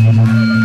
Música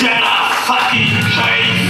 Jenna fucking Cave.